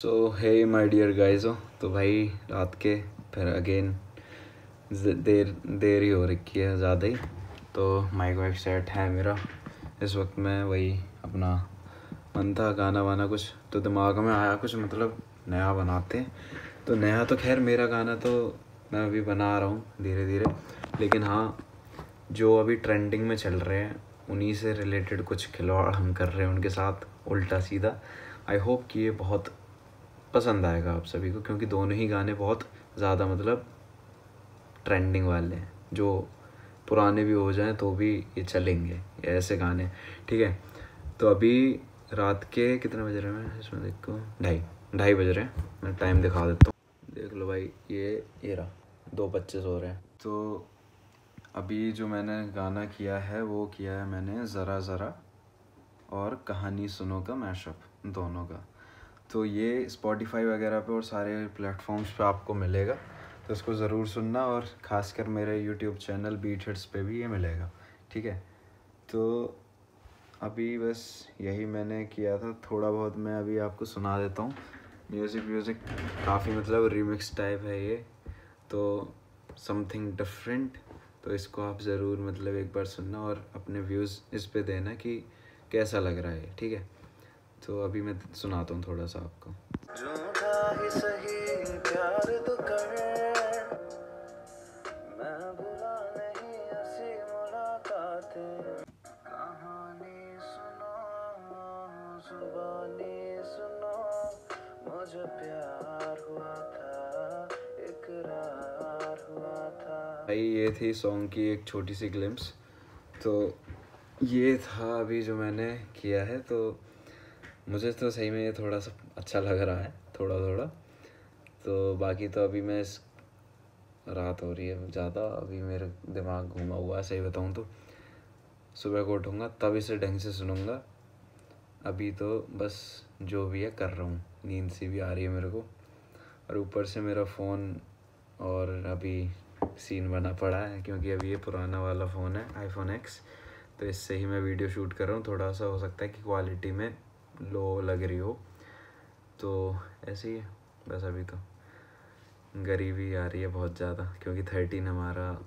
So hey my dear गाइजो तो भाई रात के, फिर अगेन देर देर ही हो रखी है ज़्यादा ही तो माइक वाइक सेट है मेरा। इस वक्त मैं वही अपना मन था गाना वाना कुछ तो दिमाग में आया कुछ मतलब नया बनाते। तो नया तो खैर मेरा गाना तो मैं अभी बना रहा हूँ धीरे धीरे लेकिन हाँ जो अभी ट्रेंडिंग में चल रहे हैं, उन्हीं से रिलेटेड कुछ खिलवाड़ हम कर रहे हैं उनके साथ, उल्टा सीधा। आई होप कि ये बहुत पसंद आएगा आप सभी को, क्योंकि दोनों ही गाने बहुत ज़्यादा मतलब ट्रेंडिंग वाले हैं। जो पुराने भी हो जाएँ तो भी ये चलेंगे, ये ऐसे गाने। ठीक है तो अभी रात के कितने बज रहे हैं? इसमें देखो, ढाई ढाई बज रहे हैं। मैं टाइम दिखा देता हूँ। देख लो भाई, ये ये रहा। दो बच्चे सो रहे हैं। तो अभी जो मैंने गाना किया है, वो किया है मैंने ज़रा ज़रा और कहानी सुनो का मैशअप दोनों का। तो ये स्पॉटिफाई वगैरह पे और सारे प्लेटफॉर्म्स पे आपको मिलेगा। तो इसको ज़रूर सुनना और ख़ासकर मेरे यूट्यूब चैनल बीट हिट्स पे भी ये मिलेगा। ठीक है? तो अभी बस यही मैंने किया था। थोड़ा बहुत मैं अभी आपको सुना देता हूँ। म्यूज़िक व्यूज़िक काफ़ी मतलब रिमिक्स टाइप है ये। तो समथिंग डिफरेंट तो इसको आप ज़रूर मतलब एक बार सुनना और अपने व्यूज़ इस पर देना कि कैसा लग रहा है। ठीक है? तो अभी मैं सुनाता हूँ थोड़ा सा आपको। सही प्यार कर। मैं भुला नहीं सुनो मुझे प्यार हुआ था इकरार हुआ था। भाई ये थी सॉन्ग की एक छोटी सी ग्लिम्स तो ये था अभी जो मैंने किया है तो मुझे तो सही में थोड़ा सा अच्छा लग रहा है, थोड़ा थोड़ा। तो बाकी तो अभी मैं रात हो रही है ज़्यादा, अभी मेरे दिमाग घूमा हुआ है, सही बताऊँ तो। सुबह को उठूँगा, तब इसे ढंग से सुनूँगा। अभी तो बस जो भी है कर रहा हूँ, नींद सी भी आ रही है मेरे को। और ऊपर से मेरा फ़ोन और अभी सीन बना पड़ा है, क्योंकि अभी ये पुराना वाला फ़ोन है आईफोन एक्स तो इससे ही मैं वीडियो शूट कर रहा हूँ, थोड़ा सा हो सकता है कि क्वालिटी में लो लग रही हो। तो ऐसे ही है, बस अभी तो। गरीबी आ रही है बहुत ज़्यादा, क्योंकि थर्टीन हमारा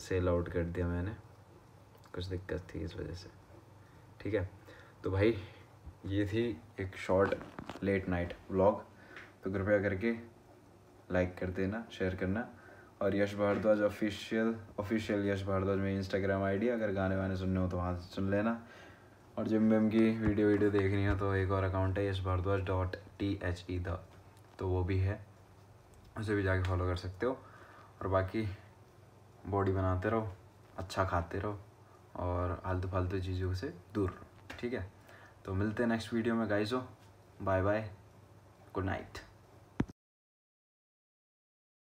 सेल आउट कर दिया मैंने। कुछ दिक्कत थी इस वजह से। ठीक है तो भाई, ये थी एक शॉर्ट लेट नाइट व्लॉग तो कृपया करके लाइक कर देना शेयर करना। और यश भारद्वाज ऑफिशियल ऑफिशियल यश भारद्वाज में इंस्टाग्राम आईडी अगर गाने वाने सुनने हो तो वहाँ से सुन लेना। और जिम विम की वीडियो वीडियो देखनी है तो एक और अकाउंट है Yash Bhardwaj dot T H E the तो वो भी है। उसे भी जाके फॉलो कर सकते हो। और बाकी बॉडी बनाते रहो अच्छा खाते रहो, और आलतू फालतू चीज़ों से दूर रहो, ठीक है? तो मिलते हैं नेक्स्ट वीडियो में गाइजो बाय बाय गुड नाइट